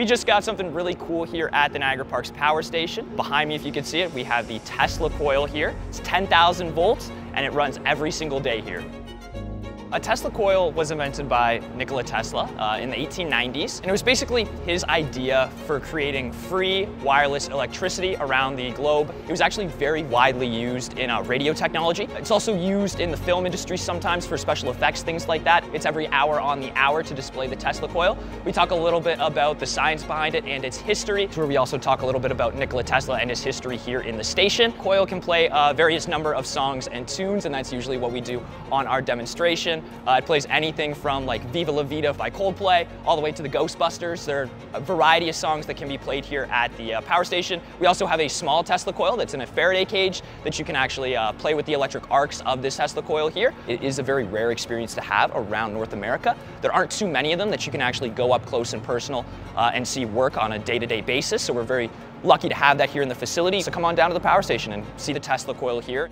We just got something really cool here at the Niagara Parks Power Station. Behind me, if you can see it, we have the Tesla coil here. It's 10,000 volts and it runs every single day here. A Tesla coil was invented by Nikola Tesla uh, in the 1890s, and it was basically his idea for creating free wireless electricity around the globe. It was actually very widely used in uh, radio technology. It's also used in the film industry sometimes for special effects, things like that. It's every hour on the hour to display the Tesla coil. We talk a little bit about the science behind it and its history, where we also talk a little bit about Nikola Tesla and his history here in the station. Coil can play a various number of songs and tunes, and that's usually what we do on our demonstration. Uh, it plays anything from like Viva La Vida by Coldplay all the way to the Ghostbusters. There are a variety of songs that can be played here at the uh, power station. We also have a small Tesla coil that's in a Faraday cage that you can actually uh, play with the electric arcs of this Tesla coil here. It is a very rare experience to have around North America. There aren't too many of them that you can actually go up close and personal uh, and see work on a day-to-day -day basis. So we're very lucky to have that here in the facility. So come on down to the power station and see the Tesla coil here.